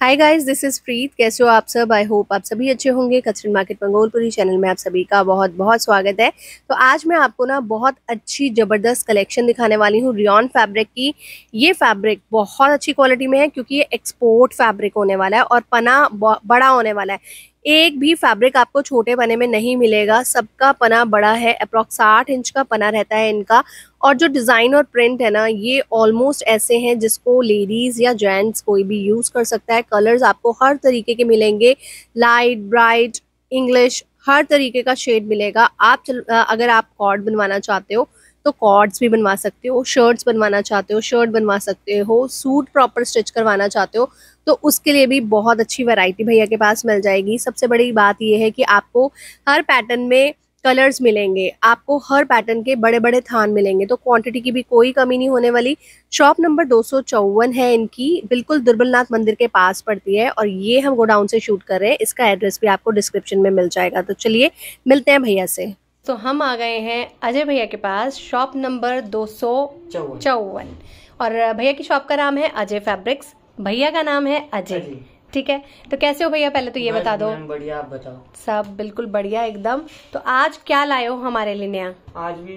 Hi guys this is Preet कैसे हो आप सब? आई होप आप सभी अच्छे होंगे। कचरन मार्केट मंगोलपुरी चैनल में आप सभी का बहुत बहुत स्वागत है। तो आज मैं आपको ना बहुत अच्छी ज़बरदस्त कलेक्शन दिखाने वाली हूँ रियॉन फैब्रिक की। ये फैब्रिक बहुत अच्छी क्वालिटी में है क्योंकि ये एक्सपोर्ट फैब्रिक होने वाला है और पना बड़ा होने वाला है। एक भी फैब्रिक आपको छोटे पने में नहीं मिलेगा। सबका पना बड़ा है अप्रॉक्स साठ इंच का पना रहता है इनका। और जो डिज़ाइन और प्रिंट है ना ये ऑलमोस्ट ऐसे हैं जिसको लेडीज़ या जेंट्स कोई भी यूज़ कर सकता है। कलर्स आपको हर तरीके के मिलेंगे। लाइट ब्राइट इंग्लिश हर तरीके का शेड मिलेगा। आप चल, अगर आप कॉर्ड बनवाना चाहते हो तो कॉर्ड्स भी बनवा सकते हो शर्ट्स बनवाना चाहते हो शर्ट बनवा सकते हो सूट प्रॉपर स्टिच करवाना चाहते हो तो उसके लिए भी बहुत अच्छी वैरायटी भैया के पास मिल जाएगी। सबसे बड़ी बात यह है कि आपको हर पैटर्न में कलर्स मिलेंगे आपको हर पैटर्न के बड़े बड़े थान मिलेंगे तो क्वांटिटी की भी कोई कमी नहीं होने वाली। शॉप नंबर दो सौ चौवन है इनकी बिल्कुल दुर्बलनाथ मंदिर के पास पड़ती है और ये हम गोडाउन से शूट कर रहे हैं इसका एड्रेस भी आपको डिस्क्रिप्शन में मिल जाएगा। तो चलिए मिलते हैं भैया से। तो हम आ गए हैं अजय भैया के पास शॉप नंबर दो चौवन। और भैया की शॉप का नाम है अजय फैब्रिक्स भैया का नाम है अजय। ठीक है? तो कैसे हो भैया? पहले तो ये बता दो। बढ़िया आप बताओ। सब बिल्कुल बढ़िया एकदम। तो आज क्या लाए हो हमारे लिए नया? आज भी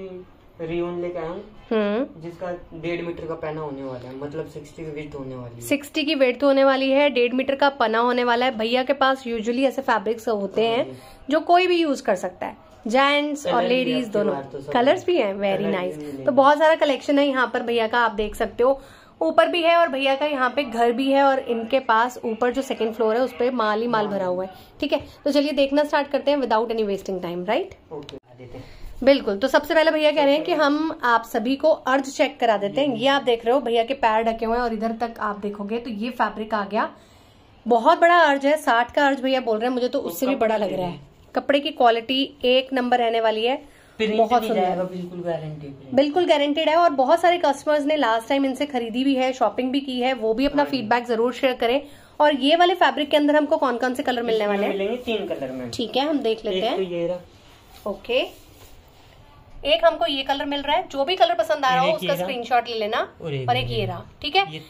रियोन लेके आया हूँ हम्म। जिसका डेढ़ मीटर का पना होने वाला है मतलब सिक्सटी की वेट होने वाली है। सिक्सटी की वेट होने वाली है डेढ़ मीटर का पना होने वाला है। भैया के पास यूजुअली ऐसे फैब्रिक्स होते हैं हाँ। जो कोई भी यूज़ कर सकता है। जेंट्स और लेडीज़ दोनों। कलर्स भी हैं वेरी नाइस तो बहुत सारा कलेक्शन है यहाँ पर भैया का आप देख सकते हो। ऊपर भी है और भैया का यहाँ पे घर भी है और इनके पास ऊपर जो सेकंड फ्लोर है उस पर माल ही माल भरा हुआ है। ठीक है? तो चलिए देखना स्टार्ट करते हैं without any wasting time right बिल्कुल। तो सबसे पहले भैया कह रहे हैं कि हम आप सभी को अर्ज़ चेक करा देते हैं। ये आप देख रहे हो भैया के पैर ढके हुए हैं और इधर तक आप देखोगे तो ये फैब्रिक आ गया। बहुत बड़ा अर्ज़ है साठ का अर्ज़ भैया बोल रहे हैं मुझे तो उससे भी बड़ा लग रहा है। कपड़े की क्वालिटी एक नंबर रहने वाली है। बहुत सुंदर। बिल्कुल गारंटेड बिल्कुल गारंटेड है और बहुत सारे कस्टमर्स ने लास्ट टाइम इनसे खरीदी भी है शॉपिंग भी की है वो भी अपना फीडबैक हाँ ज़रूर शेयर करें। और ये वाले फैब्रिक के अंदर हमको कौन कौन से कलर मिलने वाले हैं? तीन कलर में। ठीक है हम देख लेते हैं। तो ओके एक हमको ये कलर मिल रहा है जो भी कलर पसंद आ रहा हो उसका स्क्रीनशॉट ले लेना और एक ये रहा। ठीक है?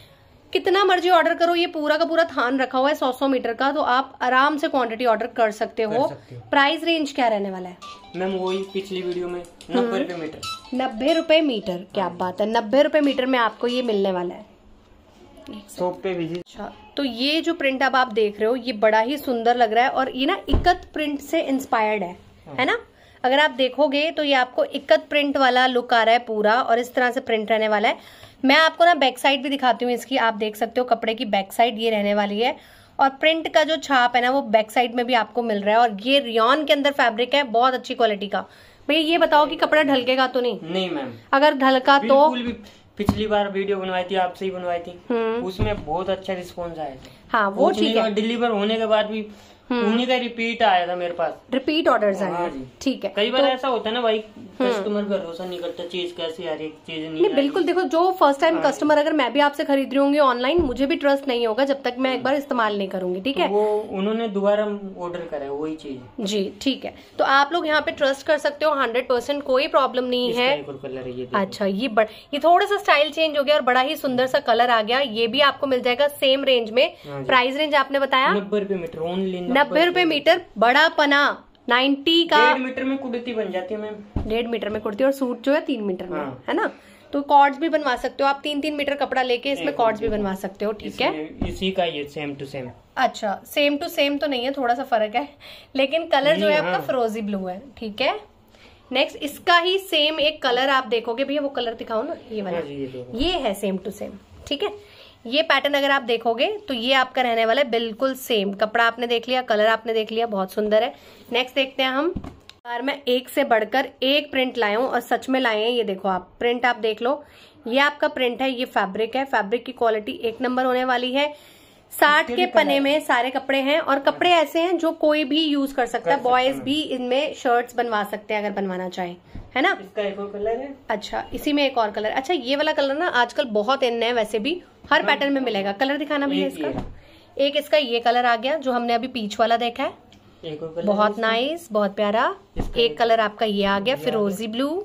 कितना मर्ज़ी ऑर्डर करो ये पूरा का पूरा थान रखा हुआ है सौ सौ मीटर का तो आप आराम से क्वांटिटी ऑर्डर कर सकते हो। प्राइस रेंज क्या रहने वाला है? मैम वही पिछली वीडियो में नब्बे रुपए मीटर। नब्बे रुपए मीटर क्या बात है नब्बे रुपए मीटर में आपको ये मिलने वाला है। पे अच्छा तो ये जो प्रिंट अब आप देख रहे हो ये बड़ा ही सुंदर लग रहा है और ये ना इकत प्रिंट से इंस्पायर्ड है हाँ। है ना? अगर आप देखोगे तो ये आपको इकत प्रिंट वाला लुक आ रहा है पूरा और इस तरह से प्रिंट रहने वाला है। मैं आपको ना बैक साइड भी दिखाती हूँ इसकी आप देख सकते हो कपड़े की बैक साइड ये रहने वाली है। और प्रिंट का जो छाप है ना वो बैक साइड में भी आपको मिल रहा है। और ये रियोन के अंदर फैब्रिक है बहुत अच्छी क्वालिटी का। भैया ये बताओ कि कपड़ा ढलकेगा तो नहीं? नहीं मैम अगर ढलका तो पिछली बार वीडियो बनवाई थी आपसे ही बनवाई थी। हम्म। उसमें बहुत अच्छा रिस्पॉन्स आया था। हाँ वो ठीक है। डिलीवर होने के बाद भी। उन्हीं का रिपीट आया था मेरे पास। रिपीट ऑर्डर आए। ठीक है। कई बार तो, ऐसा होता है ना भाई कस्टमर हम्म। भरोसा नहीं करता चीज़ कैसी आ रही चीज़ नहीं, नहीं बिल्कुल देखो जो फ़र्स्ट टाइम कस्टमर अगर मैं भी आपसे खरीद रही हूँ ऑनलाइन मुझे भी ट्रस्ट नहीं होगा जब तक मैं एक बार इस्तेमाल नहीं करूँगी ठीक है? तो वो उन्होंने दोबारा ऑर्डर करा है वही चीज़। जी ठीक है। तो आप लोग यहाँ पे ट्रस्ट कर सकते हो हंड्रेड परसेंट कोई प्रॉब्लम नहीं है। अच्छा ये ये थोड़ा सा स्टाइल चेंज हो गया और बड़ा ही सुंदर सा कलर आ गया। ये भी आपको मिल जाएगा सेम रेंज में। प्राइस हाँ रेंज आपने बताया? नब्बे रुपए मीटर ओनली नब्बे रुपए मीटर बड़ा पना। नाइन्टी का डेढ़ मीटर में कुर्ती बन जाती है मैम। डेढ़ मीटर में कुर्ती और सूट जो है तीन मीटर में हाँ। है ना? तो कॉर्ड्स भी बनवा सकते हो। आप तीन तीन मीटर कपड़ा लेके इसमें कॉर्ड्स भी बनवा सकते हो ठीक है? इसी का ये सेम टू सेम अच्छा सेम टू सेम तो नहीं है थोड़ा सा फ़र्क है। लेकिन कलर जो है आपका फ्रोजी हाँ। ब्लू है ठीक है? नेक्स्ट इसका ही सेम एक कलर आप देखोगे। भैया वो कलर दिखाओ ना ये वाला। हाँ ये है सेम टू सेम ठीक है? ये पैटर्न अगर आप देखोगे तो ये आपका रहने वाला है बिल्कुल सेम कपड़ा आपने देख लिया कलर आपने देख लिया बहुत सुंदर है। नेक्स्ट देखते हैं हम। बार में एक से बढ़कर एक प्रिंट लाए हूँ और सच में लाए हैं ये देखो आप। प्रिंट आप देख लो। ये आपका प्रिंट है ये फैब्रिक है। फैब्रिक की क्वालिटी एक नंबर होने वाली है। साठ के पने में सारे कपड़े हैं और कपड़े ऐसे हैं जो कोई भी यूज़ कर सकता है। बॉयज़ भी इनमें शर्ट्स बनवा सकते हैं अगर बनवाना चाहे। है ना? इसका एक और कलर है। अच्छा इसी में एक और कलर अच्छा ये वाला कलर ना आजकल बहुत इन है वैसे भी हर हाँ। पैटर्न में मिलेगा। कलर दिखाना भैया इसका। एक इसका ये कलर आ गया जो हमने अभी पीच वाला देखा है। बहुत नाइस बहुत प्यारा। एक कलर आपका ये आ गया फिरोजी ब्लू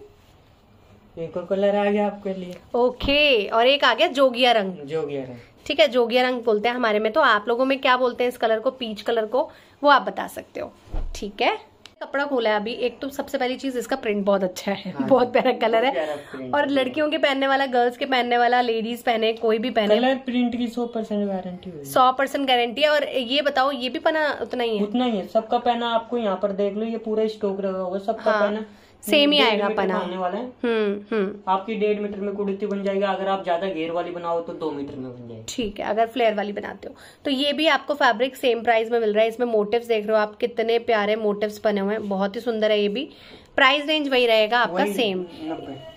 एक और कलर आ गया आपके लिए। ओके और एक आ गया जोगिया रंग। जोगिया रंग। ठीक है जोगिया रंग बोलते हैं हमारे में। तो आप लोगों में क्या बोलते हैं इस कलर को पीच कलर को वो आप बता सकते हो। ठीक है? कपड़ा खोला है अभी। एक तो सबसे पहली चीज़ इसका प्रिंट बहुत अच्छा है। हाँ, बहुत प्यारा कलर है। और लड़कियों के पहनने वाला गर्ल्स के पहनने वाला लेडीज़ पहने कोई भी पहने कलर प्रिंट की सौ परसेंट गारंटी सौ परसेंट गारंटी है। और ये बताओ ये भी पहना उतना ही है? उतना ही है। सबका पहना आपको यहाँ पर देख लो ये पूरा स्टॉक रखा होगा। सबका हाँ। पहना सेम ही आएगा पना। वाला है। हम्म हम्म। आपकी डेढ़ मीटर में कुर्ती बन जाएगी अगर आप ज़्यादा घेर वाली बनाओ तो दो मीटर में बन जाएगी। ठीक है अगर फ्लेयर वाली बनाते हो। तो ये भी आपको फैब्रिक सेम प्राइस में मिल रहा है। इसमें मोटिव्स देख रहे हो आप कितने प्यारे मोटिव्स बने हुए हैं। बहुत ही सुंदर है ये भी। प्राइस रेंज वही रहेगा आपका सेम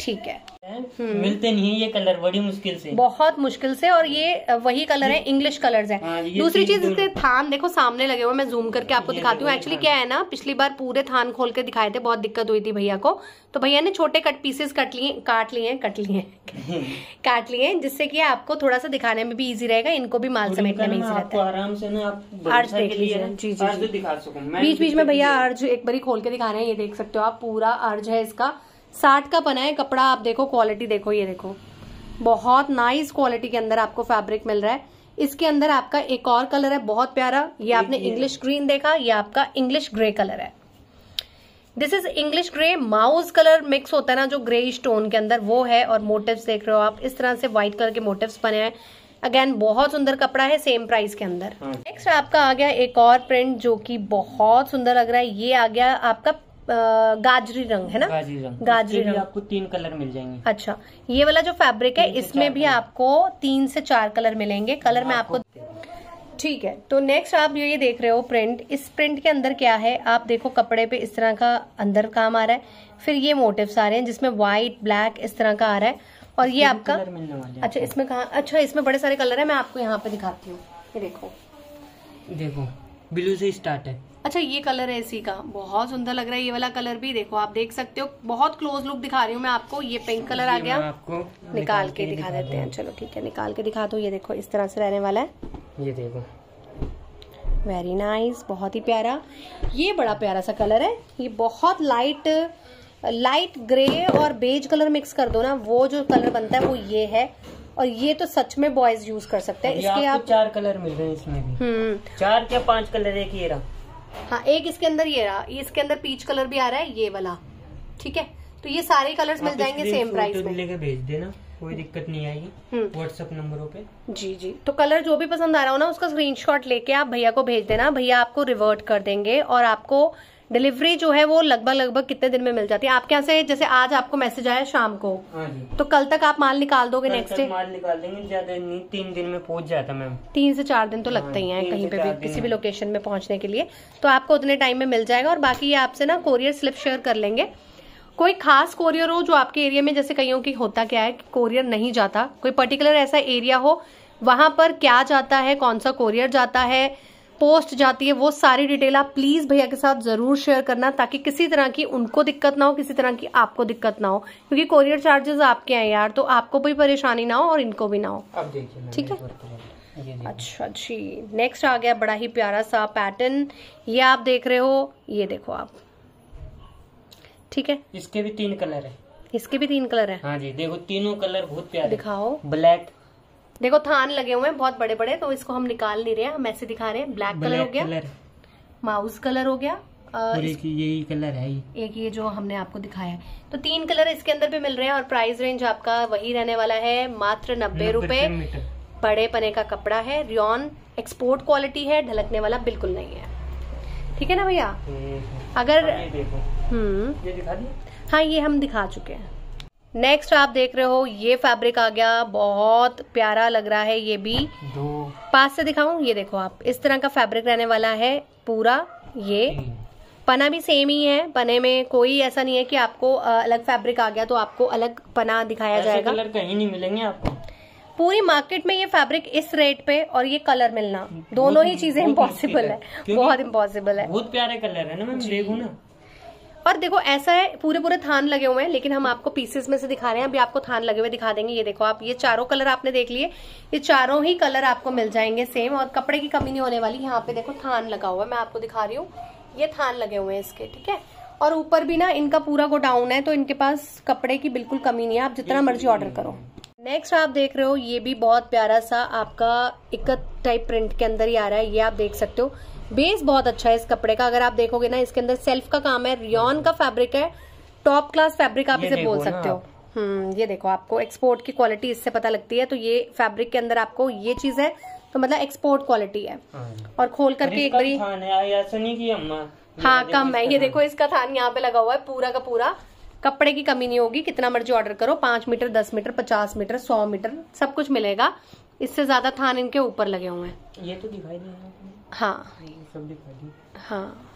ठीक है। मिलते नहीं है ये कलर बड़ी मुश्किल से। बहुत मुश्किल से और ये वही कलर है इंग्लिश कलर्स है। दूसरी चीज़ इसके थान देखो सामने लगे हुए मैं जूम करके आपको दिखाती हूँ। एक्चुअली क्या है ना पिछली बार पूरे थान खोल के दिखाए थे बहुत दिक्कत हुई थी भैया को। तो भैया ने छोटे कट पीसेस कट लिए काट लिए कट लिए काट लिए जिससे कि आपको थोड़ा सा दिखाने में भी इजी रहेगा इनको भी माल समेटने में इजी रहता है। आराम से ना अर्ज़ देख लीजिए जी जी बीच बीच में भैया अर्ज़ एक बारी खोल के दिखा रहे हैं ये देख सकते हो आप पूरा अर्ज़ है इसका। साठ का बना है कपड़ा आप देखो क्वालिटी देखो ये देखो। बहुत नाइस क्वालिटी के अंदर आपको फैब्रिक मिल रहा है। इसके अंदर आपका एक और कलर है बहुत प्यारा। ये आपने इंग्लिश ग्रीन देखा ये आपका इंग्लिश ग्रे कलर है। This is English grey mouse colour mix होता है ना जो ग्रे स्टोन के अंदर वो है और मोटिव्स देख रहे हो आप। इस तरह से व्हाइट कलर के मोटिव्स बने हैं। अगेन बहुत सुंदर कपड़ा है सेम प्राइस के अंदर। नेक्स्ट हाँ। आपका आ गया एक और प्रिंट जो कि बहुत सुंदर लग रहा है। ये आ गया आपका गाजरी रंग है ना? गाजरी रंग। गाजरी रंग। आपको तीन कलर मिल जाएँगे। अच्छा ये वाला जो फैब्रिक है इसमें भी आपको तीन से चार कलर मिलेंगे। कलर में आपको ठीक है तो नेक्स्ट आप ये देख रहे हो प्रिंट इस प्रिंट के अंदर क्या है? आप देखो कपड़े पे इस तरह का अंदर काम आ रहा है। फिर ये मोटिव्स आ रहे हैं जिसमें व्हाइट ब्लैक इस तरह का आ रहा है। और ये आपका अच्छा इसमें कहा अच्छा इसमें बड़े सारे कलर है मैं आपको यहाँ पे दिखाती हूँ। ये देखो। देखो ब्लू से स्टार्ट है। अच्छा ये कलर है इसी का। बहुत सुंदर लग रहा है ये वाला कलर भी देखो आप देख सकते हो। बहुत क्लोज लुक दिखा रही हूँ मैं आपको। ये पिंक कलर आ गया। आपको निकाल, निकाल के, के दिखा देते हैं। चलो ठीक है निकाल के दिखा दो। ये देखो इस तरह से रहने वाला है। ये देखो। वेरी नाइस बहुत ही प्यारा। ये बड़ा प्यारा सा कलर है। ये बहुत लाइट लाइट ग्रे और बेज कलर मिक्स कर दो ना वो जो कलर बनता है वो ये है। और ये तो सच में बॉयज़ यूज़ कर सकते हैं। इसके आप चार कलर मिल रहे हैं इसमें भी। हम्म। चार क्या पाँच कलर एक ये रहा? हाँ एक इसके अंदर ये रहा इसके अंदर पीच कलर भी आ रहा है ये वाला। ठीक है? तो ये सारे कलर्स मिल जाएँगे सेम प्राइस में। लेके भेज देना कोई दिक्कत नहीं आएगी। WhatsApp hmm. नंबरों पे। जी जी। तो कलर जो भी पसंद आ रहा हो ना उसका स्क्रीनशॉट लेके आप भैया को भेज देना। भैया आपको रिवर्ट कर देंगे और आपको डिलीवरी जो है वो लगभग लगभग कितने दिन में मिल जाती है? आपके यहाँ से जैसे आज आपको मैसेज आया शाम को हाँ तो कल तक आप माल निकाल दोगे नेक्स्ट डे माल निकाल देंगे ज़्यादा नहीं तीन दिन में पहुँच जाता मैम। तीन से चार दिन तो लगते ही है कहीं पे भी किसी भी लोकेशन में पहुँचने के लिए। तो आपको उतने टाइम में मिल जाएगा और बाकी ये आपसे ना कोरियर स्लिप शेयर कर लेंगे। कोई खास कोरियर हो जो आपके एरिया में जैसे कईयों की होता क्या है कोरियर नहीं जाता कोई पर्टिकुलर ऐसा एरिया हो वहाँ पर क्या जाता है कौन सा कोरियर जाता है पोस्ट जाती है वो सारी डिटेल आप प्लीज़ भैया के साथ ज़रूर शेयर करना ताकि किसी तरह की उनको दिक्कत ना हो किसी तरह की आपको दिक्कत ना हो। क्योंकि कोरियर चार्जेस आपके हैं यार तो आपको कोई परेशानी ना हो और इनको भी ना हो। ठीक है? अच्छा जी नेक्स्ट आ गया बड़ा ही प्यारा सा पैटर्न ये आप देख रहे हो ये देखो आप। ठीक है? इसके भी तीन कलर है। इसके भी तीन कलर है। हाँ जी देखो तीनों कलर बहुत प्यारे दिखाओ। ब्लैक देखो थान लगे हुए हैं बहुत बड़े बड़े तो इसको हम निकाल नहीं रहे हैं हम ऐसे दिखा रहे हैं। ब्लैक कलर हो गया माउस कलर हो गया और एक यही कलर है एक ये जो हमने आपको दिखाया है। तो तीन कलर इसके अंदर भी मिल रहे हैं और प्राइस रेंज आपका वही रहने वाला है मात्र नब्बे रूपए। बड़े पने का कपड़ा है रियोन एक्सपोर्ट क्वालिटी है ढलकने वाला बिल्कुल नहीं है। ठीक है ना भैया? हम्म। अगर हम्म। हाँ ये हम दिखा चुके हैं। नेक्स्ट आप देख रहे हो ये फैब्रिक आ गया बहुत प्यारा लग रहा है ये भी। दो। पास से दिखाऊँ ये देखो आप इस तरह का फैब्रिक रहने वाला है पूरा ये। पना भी सेम ही है पने में कोई ऐसा नहीं है कि आपको अलग फैब्रिक आ गया तो आपको अलग पना दिखाया जाएगा। कलर कहीं नहीं मिलेंगे आपको। पूरी मार्केट में ये फैब्रिक इस रेट पे और ये कलर मिलना। दोनों ही चीज़ें इम्पॉसिबल है बहुत इम्पॉसिबल है। बहुत प्यारे कलर है ना मैम देखो ना। और देखो ऐसा है पूरे पूरे थान लगे हुए हैं लेकिन हम आपको पीसेस में से दिखा रहे हैं अभी आपको थान लगे हुए दिखा देंगे। ये देखो आप ये चारों कलर आपने देख लिए ये चारों ही कलर आपको मिल जाएँगे सेम और कपड़े की कमी नहीं होने वाली। यहाँ पे देखो थान लगा हुआ है मैं आपको दिखा रही हूँ ये थान लगे हुए हैं इसके ठीक है? और ऊपर भी ना इनका पूरा गोडाउन है तो इनके पास कपड़े की बिल्कुल कमी नहीं है आप जितना मर्ज़ी ऑर्डर करो। नेक्स्ट आप देख रहे हो ये भी बहुत प्यारा सा आपका इकत टाइप प्रिंट के अंदर ही आ रहा है ये आप देख सकते हो। बेस बहुत अच्छा है इस कपड़े का। अगर आप देखोगे ना इसके अंदर सेल्फ का काम है रियन का फैब्रिक है टॉप क्लास फैब्रिक आप इसे बोल सकते हो। हम्म ये देखो आपको एक्सपोर्ट की क्वालिटी इससे पता लगती है तो ये फैब्रिक के अंदर आपको ये चीज़ है तो मतलब एक्सपोर्ट क्वालिटी है। हाँ। और खोल करके एक बारी ऐसा नहीं की अम्मा। हाँ कम है। ये देखो इसका थान यहाँ पे लगा हुआ है पूरा का पूरा। कपड़े की कमी नहीं होगी कितना मर्ज़ी ऑर्डर करो पाँच मीटर दस मीटर पचास मीटर सौ मीटर सब कुछ मिलेगा। इससे ज़्यादा थान इनके ऊपर लगे हुए हैं। ये तो दिखाई नहीं हाँ। सब दिखाई हाँ।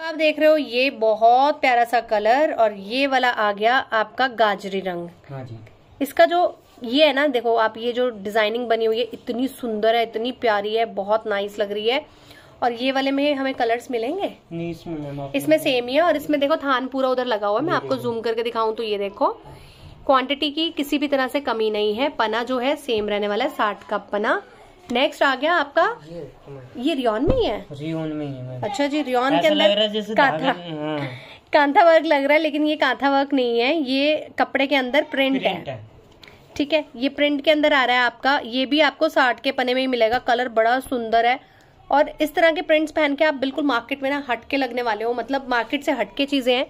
आप देख रहे हो ये बहुत प्यारा सा कलर और ये वाला आ गया आपका गाजरी रंग। हाँ जी। इसका जो ये है ना देखो आप ये जो डिज़ाइनिंग बनी हुई है इतनी सुंदर है इतनी प्यारी है बहुत नाइस लग रही है। और ये वाले में हमें कलर्स मिलेंगे? इसमें इसमें सेम ही है और इसमें देखो थान पूरा उधर लगा हुआ है। मैं आपको जूम करके दिखाऊँ तो ये देखो। क्वांटिटी की किसी भी तरह से कमी नहीं है। पना जो है सेम रहने वाला है साठ का पना। नेक्स्ट आ गया आपका। ये रियोन में ही है? रियोन में ही है अच्छा जी रियोन के अंदर कांथा हाँ। कांथा वर्क लग रहा है लेकिन ये कांथा वर्क नहीं है। ये कपड़े के अंदर प्रिंट, प्रिंट है। ठीक है ये प्रिंट के अंदर आ रहा है आपका। ये भी आपको साठ के पने में ही मिलेगा। कलर बड़ा सुंदर है। और इस तरह के प्रिंट्स पहन के आप बिल्कुल मार्केट में ना हटके लगने वाले हो। मतलब मार्केट से हटके चीज़ें हैं।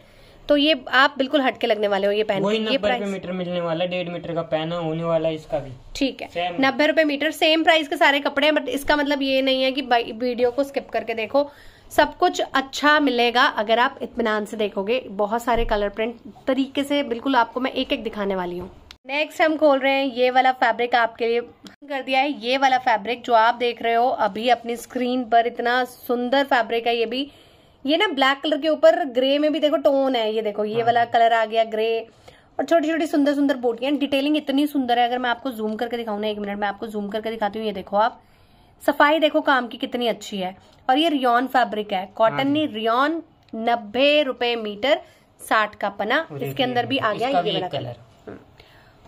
तो ये आप बिल्कुल हटके लगने वाले हो ये पहन ये प्राइस मीटर मिलने वाला डेढ़ मीटर का पहना होने वाला इसका भी। ठीक है। नब्बे रुपए मीटर सेम प्राइस के सारे कपड़े हैं बट इसका मतलब ये नहीं है कि वीडियो को स्किप करके देखो। सब कुछ अच्छा मिलेगा अगर आप इतमान से देखोगे। बहुत सारे कलर प्रिंट तरीके से बिल्कुल आपको मैं एक एक दिखाने वाली हूँ। नेक्स्ट हम खोल रहे हैं ये वाला फैब्रिक आपके लिए कर दिया है। ये वाला फैब्रिक जो आप देख रहे हो अभी अपनी स्क्रीन पर इतना सुंदर फैब्रिक है ये भी। ये ना ब्लैक कलर के ऊपर ग्रे में भी देखो टोन है ये देखो ये हाँ। वाला कलर आ गया ग्रे और छोटी छोटी सुंदर सुंदर बोटियाँ डिटेलिंग इतनी सुंदर है अगर मैं आपको जूम करके दिखाऊँ ना एक मिनट में आपको जूम करके दिखाती हूँ ये देखो आप। सफ़ाई देखो काम की कितनी अच्छी है। और ये रियोन फैब्रिक है कॉटन नहीं रियोन नब्बे रुपए मीटर साठ का पना इसके अंदर भी आ गया ये वाला कलर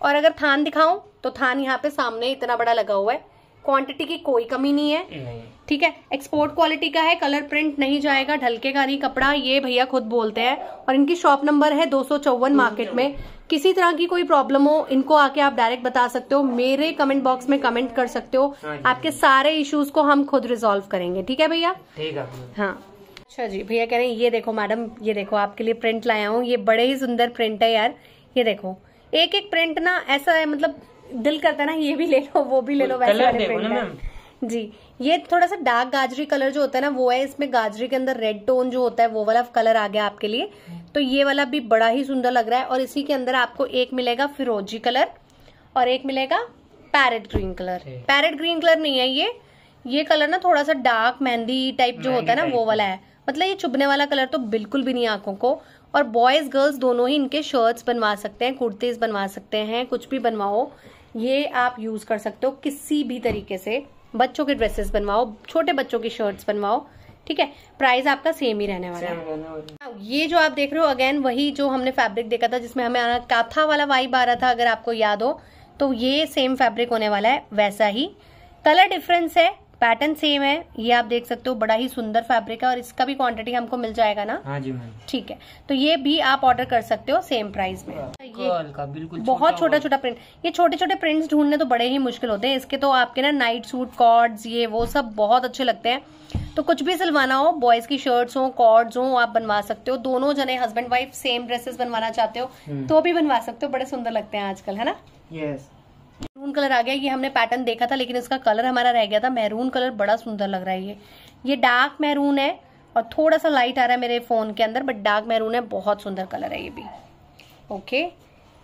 और अगर थान दिखाऊँ तो थान यहाँ पे सामने इतना बड़ा लगा हुआ है। क्वांटिटी की कोई कमी नहीं है। ठीक है? एक्सपोर्ट क्वालिटी का है कलर प्रिंट नहीं जाएगा ढलके का नहीं कपड़ा ये भैया खुद बोलते हैं। और इनकी शॉप नंबर है दो सौ चौवन मार्केट में। किसी तरह की कोई प्रॉब्लम हो इनको आके आप डायरेक्ट बता सकते हो। मेरे कमेंट बॉक्स में कमेंट कर सकते हो। हाँ आपके सारे इश्यूज़ को हम खुद रिजोल्व करेंगे। ठीक है भैया? ठीक है हाँ। अच्छा जी भैया कह रहे हैं ये देखो मैडम ये देखो आपके लिए प्रिंट लाया हूँ। ये बड़े ही सुंदर प्रिंट है यार। ये देखो। एक एक प्रिंट ना ऐसा है मतलब दिल करता है ना ये भी ले लो वो भी ले लो वैसे वाले प्रिंट है। जी ये थोड़ा सा डार्क गाजरी कलर जो होता है ना वो है इसमें गाजरी के अंदर रेड टोन जो होता है वो वाला कलर आ गया आपके लिए। तो ये वाला भी बड़ा ही सुंदर लग रहा है और इसी के अंदर आपको एक मिलेगा फिरोजी कलर और एक मिलेगा parrot green colour parrot green colour नहीं है ये। ये कलर ना थोड़ा सा डार्क मेहंदी टाइप जो होता है ना वो वाला है। मतलब ये चुभने वाला कलर तो बिल्कुल भी नहीं आँखों को। और बॉयज़ गर्ल्स दोनों ही इनके शर्ट्स बनवा सकते हैं कुर्तीज बनवा सकते हैं कुछ भी बनवाओ। ये आप यूज़ कर सकते हो किसी भी तरीके से। बच्चों के ड्रेसेस बनवाओ छोटे बच्चों की शर्ट्स बनवाओ ठीक है? प्राइस आपका सेम ही रहने वाला है। ये जो आप देख रहे हो अगेन वही जो हमने फैब्रिक देखा था जिसमें हमें काथा वाला वाइब आ रहा था अगर आपको याद हो तो ये सेम फैब्रिक होने वाला है वैसा ही। कलर डिफरेंस है पैटर्न सेम है ये आप देख सकते हो बड़ा ही सुंदर फैब्रिक है और इसका भी क्वांटिटी हमको मिल जाएगा ना? हाँ जी मैम। ठीक है तो ये भी आप ऑर्डर कर सकते हो सेम प्राइस में। ये बिल्कुल बहुत छोटा छोटा प्रिंट ये छोटे छोटे प्रिंट्स ढूँढने तो बड़े ही मुश्किल होते हैं। इसके तो आपके ना नाइट सूट कॉर्ड्स ये वो सब बहुत अच्छे लगते हैं। तो कुछ भी सिलवाना हो बॉयज़ की शर्ट्स हो कॉर्ड्स हो आप बनवा सकते हो। दोनों जने हस्बैंड वाइफ सेम ड्रेसेस बनवाना चाहते हो हम्म। तो भी बनवा सकते हो बड़े सुंदर लगते हैं आजकल है ना? यस मैरून कलर आ गया ये हमने पैटर्न देखा था लेकिन इसका कलर हमारा रह गया था मैरून कलर बड़ा सुंदर लग रहा है ये। ये डार्क मैरून है और थोड़ा सा लाइट आ रहा है मेरे फ़ोन के अंदर बट डार्क मैरून है बहुत सुंदर कलर है ये भी। ओके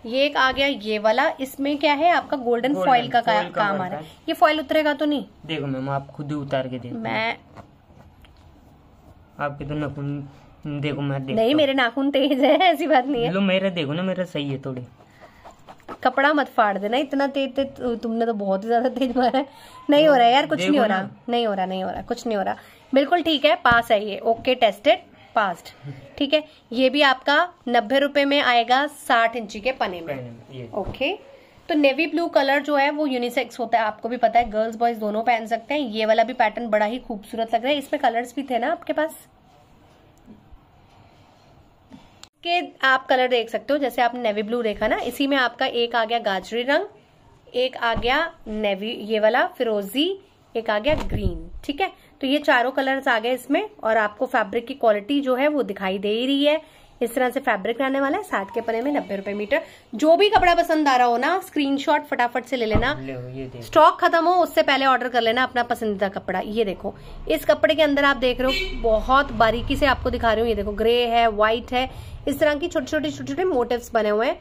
ये एक आ गया ये वाला। इसमें क्या है आपका गोल्डन फॉइल का, का काम आ रहा है। ये फॉइल उतरेगा तो नहीं? देखो मैम आप खुद ही उतार के देखो। मैं आपके तो नाखून देखो मैं देखो नहीं मेरे नाखून तेज है ऐसी बात नहीं है। मेरा देखो ना मेरा सही है थोड़ी। कपड़ा मत फाड़ देना इतना तेज तेज तुमने तो बहुत ही ज़्यादा तेज मारा है। नहीं हो रहा है यार कुछ नहीं हो रहा। नहीं हो रहा नहीं हो रहा कुछ नहीं हो रहा। बिल्कुल ठीक है पास है ये ओके टेस्टेड पास्ट ठीक है ये भी आपका नब्बे रुपए में आएगा साठ इंची के पने में। ओके तो नेवी ब्लू कलर जो है वो यूनिसेक्स होता है आपको भी पता है गर्ल्स बॉयज़ दोनों पहन सकते हैं। ये वाला भी पैटर्न बड़ा ही खूबसूरत लग रहा है। इसमें कलर्स भी थे ना आपके पास? के आप कलर देख सकते हो, जैसे आपने नेवी ब्लू देखा ना, इसी में आपका एक आ गया गाजरी रंग, एक आ गया नेवी ये वाला फिरोजी, एक आ गया ग्रीन ठीक है? तो ये चारों कलर्स आ गए इसमें, और आपको फैब्रिक की क्वालिटी जो है वो दिखाई दे ही रही है। इस तरह से फैब्रिक रहने वाला है। साठ के पने में नब्बे रुपए मीटर। जो भी कपड़ा पसंद आ रहा हो ना स्क्रीनशॉट फटाफट से ले लेना। ले स्टॉक खत्म हो उससे पहले ऑर्डर कर लेना अपना पसंदीदा कपड़ा। ये देखो इस कपड़े के अंदर आप देख रहे हो बहुत बारीकी से आपको दिखा रही हूँ। ये देखो ग्रे है व्हाइट है। इस तरह की छोटे छोटे छोटे छोटे मोटिव्स बने हुए हैं।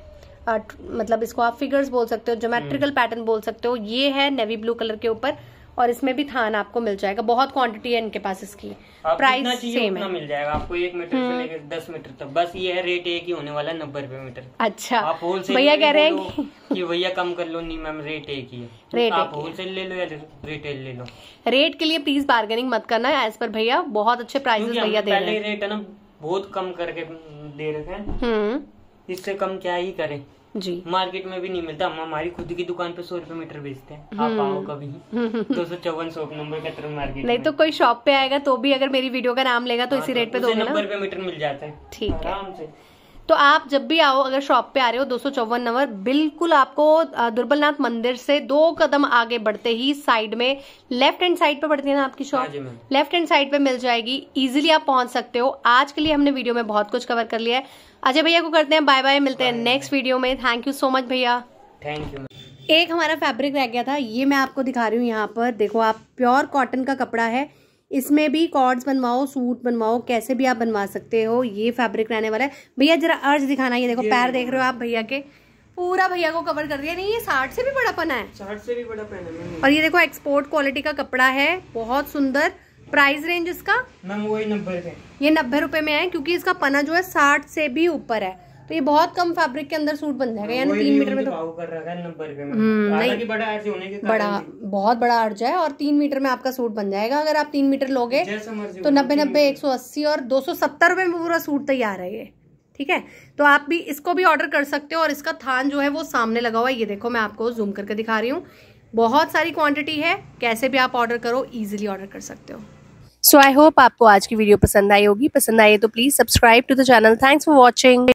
मतलब इसको आप फिगर्स बोल सकते हो जोमेट्रिकल पैटर्न बोल सकते हो। ये है नेवी ब्लू कलर के ऊपर। और इसमें भी थान आपको मिल जाएगा। बहुत क्वांटिटी है इनके पास इसकी। प्राइस सेम है। मिल जाएगा। आपको एक मीटर से हम्म। लेकर दस मीटर तक। बस ये है रेट एक ही होने वाला है नब्बे रुपए मीटर। अच्छा। आप होलसेल भैया कह रहे हैं कि भैया कम कर लो। नहीं मैम रेट एक ही है। रेट आप होलसेल ले लो या रिटेल ले लो? रेट के लिए प्लीज़ बार्गेनिंग मत करना एज पर भैया। बहुत अच्छे प्राइसेस भैया दे रहे हैं। रेट है ना बहुत कम करके दे रखे हैं। हम्म। इससे कम क्या ही करें? जी। मार्केट में भी नहीं मिलता। हम हमारी खुद की दुकान पे सौ रुपए मीटर बेचते हैं। आप हम्म। आओ कभी। दो सौ चौवन सौ नंबर का तरफ़ मार्केट नहीं तो कोई शॉप पे आएगा तो भी अगर मेरी वीडियो का नाम लेगा तो हाँ, इसी रेट पे दो नंबर पे मीटर मिल जाता है। ठीक है। आराम से। तो आप जब भी आओ अगर शॉप पे आ रहे हो दो सौ चौवन नंबर बिल्कुल आपको दुर्बलनाथ मंदिर से दो कदम आगे बढ़ते ही साइड में लेफ़्ट हैंड साइड पे पड़ती है ना आपकी शॉप लेफ़्ट हैंड साइड पे मिल जाएगी इजिली आप पहुँच सकते हो। आज के लिए हमने वीडियो में बहुत कुछ कवर कर लिया है। अजय भैया को करते हैं बाय बाय मिलते हैं नेक्स्ट वीडियो में। थैंक यू सो मच भैया. थैंक यू एक हमारा फैब्रिक रह गया था ये मैं आपको दिखा रही हूँ यहाँ पर। देखो आप प्योर कॉटन का कपड़ा है इसमें भी कॉर्ड्स बनवाओ सूट बनवाओ कैसे भी आप बनवा सकते हो ये फैब्रिक रहने वाला है। भैया जरा अर्ज़ दिखाना ये देखो ये पैर देख रहे हो आप भैया के। पूरा भैया को कवर कर दिया। नहीं ये साठ से भी बड़ा पना है। साठ से भी बड़ा पना है और ये देखो एक्सपोर्ट क्वालिटी का कपड़ा है। बहुत सुंदर। प्राइस रेंज इसका? मैम वही नब्बे ये नब्बे रुपए में है क्योंकि इसका पना जो है साठ से भी ऊपर है। तो ये बहुत कम फैब्रिक के अंदर सूट बन जाएगा यानी तीन मीटर में तो है हम्म, नहीं। बड़ा अर्ज़ होने के बड़ा बहुत बड़ा अर्ज़ है और तीन मीटर में आपका सूट बन जाएगा। अगर आप तीन मीटर लोगे तो नब्बे नब्बे एक सौ अस्सी और दो सौ सत्तर रुपए में पूरा सूट तैयार है ये। ठीक है? तो आप भी इसको भी ऑर्डर कर सकते हो और इसका थान जो है वो सामने लगा हुआ है। ये देखो मैं आपको जूम करके दिखा रही हूँ। बहुत सारी क्वांटिटी है। कैसे भी आप ऑर्डर करो इजीली ऑर्डर कर सकते हो। सो आई होप आपको आज की वीडियो पसंद आई होगी। पसंद आई तो please subscribe to the channel thanks for watching